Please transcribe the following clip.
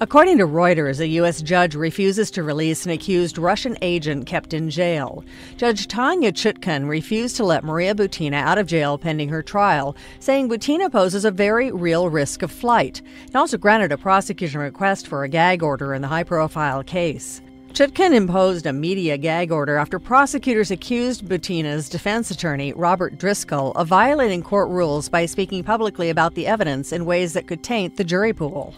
According to Reuters, a U.S. judge refuses to release an accused Russian agent kept in jail. Judge Tanya Chutkan refused to let Maria Butina out of jail pending her trial, saying Butina poses a very real risk of flight, and also granted a prosecution request for a gag order in the high profile case. Chutkan imposed a media gag order after prosecutors accused Butina's defense attorney, Robert Driscoll, of violating court rules by speaking publicly about the evidence in ways that could taint the jury pool.